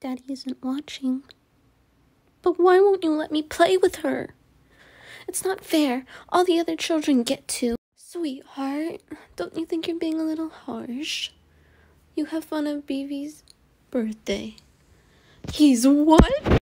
Daddy isn't watching. But why won't you let me play with her? It's not fair. All the other children get to. Sweetheart, don't you think you're being a little harsh? You have fun of BB's birthday. He's what?